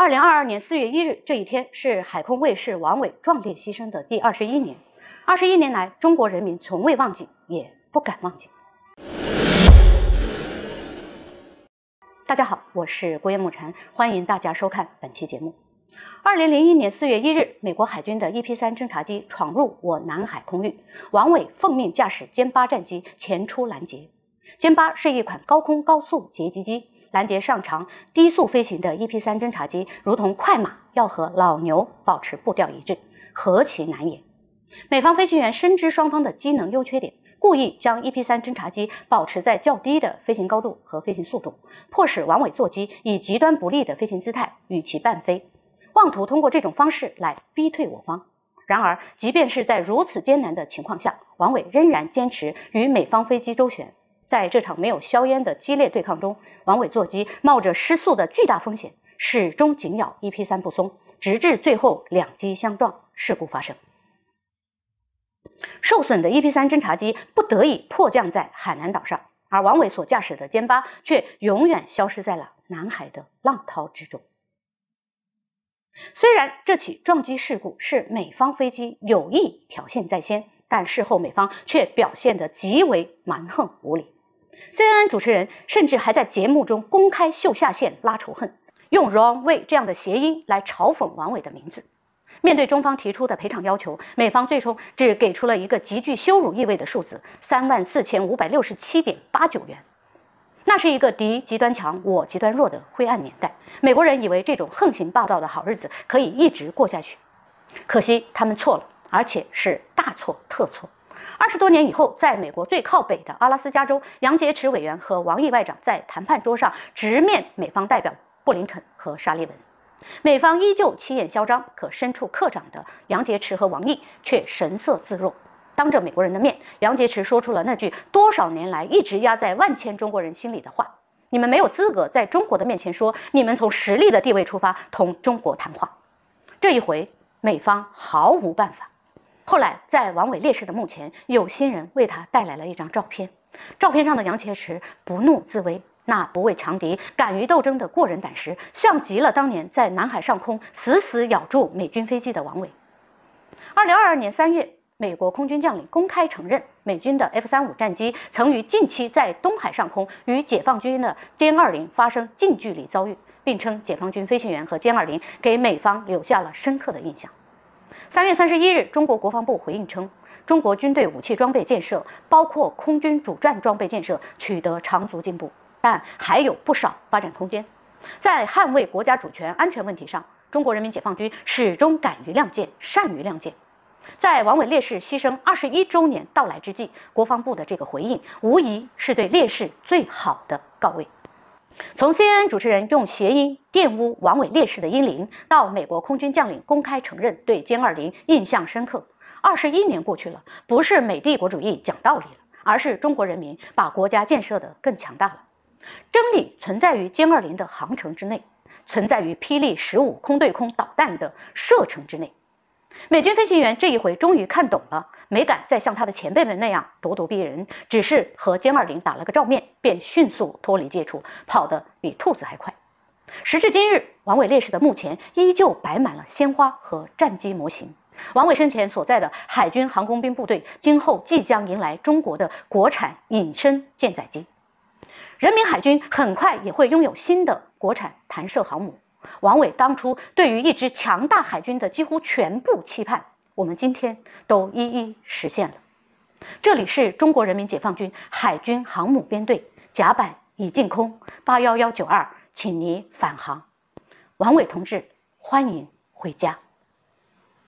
二零二二年四月一日这一天是海空卫士王伟壮烈牺牲的第二十一年。二十一年来，中国人民从未忘记，也不敢忘记。大家好，我是郭艳木禅，欢迎大家收看本期节目。二零零一年四月一日，美国海军的 EP 三侦察机闯入我南海空域，王伟奉命驾驶歼八战机前出拦截。歼八是一款高空高速截击机。拦截上长低速飞行的 EP 三侦察机，如同快马要和老牛保持步调一致，何其难也！美方飞行员深知双方的机能优缺点，故意将 EP 三侦察机保持在较低的飞行高度和飞行速度，迫使王伟座机以极端不利的飞行姿态与其伴飞，妄图通过这种方式来逼退我方。然而，即便是在如此艰难的情况下，王伟仍然坚持与美方飞机周旋。在这场没有硝烟的激烈对抗中，王伟座机冒着失速的巨大风险，始终紧咬 EP 三不松，直至最后两机相撞，事故发生。受损的 EP 三侦察机不得已迫降在海南岛上，而王伟所驾驶的歼八却永远消失在了南海的浪涛之中。虽然这起撞击事故是美方飞机有意挑衅在先，但事后美方却表现得极为蛮横无理。CNN 主持人甚至还在节目中公开秀下线拉仇恨，用 “wrong way” 这样的谐音来嘲讽王伟的名字。面对中方提出的赔偿要求，美方最终只给出了一个极具羞辱意味的数字：三万四千五百六十七点八九元。那是一个敌极端强、我极端弱的灰暗年代。美国人以为这种横行霸道的好日子可以一直过下去，可惜他们错了，而且是大错特错。二十多年以后，在美国最靠北的阿拉斯加州，杨洁篪委员和王毅外长在谈判桌上直面美方代表布林肯和沙利文。美方依旧气焰嚣张，可身处客长的杨洁篪和王毅却神色自若。当着美国人的面，杨洁篪说出了那句多少年来一直压在万千中国人心里的话：“你们没有资格在中国的面前说你们从实力的地位出发同中国谈话。”这一回，美方毫无办法。后来，在王伟烈士的墓前，有心人为他带来了一张照片。照片上的杨洁篪不怒自威，那不畏强敌、敢于斗争的过人胆识，像极了当年在南海上空死死咬住美军飞机的王伟。二零二二年三月，美国空军将领公开承认，美军的 F 三五战机曾于近期在东海上空与解放军的歼二零发生近距离遭遇，并称解放军飞行员和歼二零给美方留下了深刻的印象。三月三十一日，中国国防部回应称，中国军队武器装备建设，包括空军主战装备建设，取得长足进步，但还有不少发展空间。在捍卫国家主权安全问题上，中国人民解放军始终敢于亮剑，善于亮剑。在王伟烈士牺牲二十一周年到来之际，国防部的这个回应，无疑是对烈士最好的告慰。从 CNN 主持人用谐音玷污王伟烈士的英灵，到美国空军将领公开承认对歼二零印象深刻，二十一年过去了，不是美帝国主义讲道理了，而是中国人民把国家建设得更强大了。真理存在于歼二零的航程之内，存在于霹雳十五空对空导弹的射程之内。美军飞行员这一回终于看懂了，没敢再像他的前辈们那样咄咄逼人，只是和歼二零打了个照面，便迅速脱离接触，跑得比兔子还快。时至今日，王伟烈士的墓前依旧摆满了鲜花和战机模型。王伟生前所在的海军航空兵部队，今后即将迎来中国的国产隐身舰载机。人民海军很快也会拥有新的国产弹射航母。王伟当初对于一支强大海军的几乎全部期盼，我们今天都一一实现了。这里是中国人民解放军海军航母编队，甲板已进空，八幺幺九二，请你返航。王伟同志，欢迎回家。